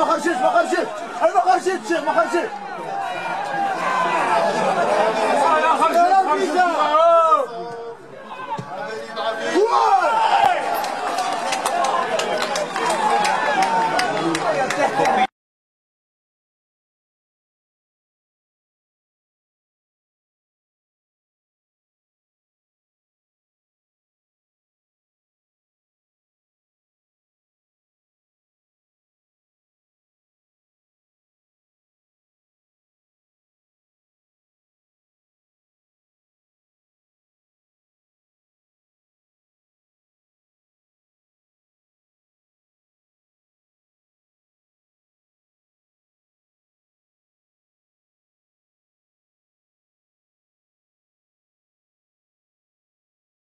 ما خرجتش ما خرجتش. أنا ما خرجتش ما خرجتش.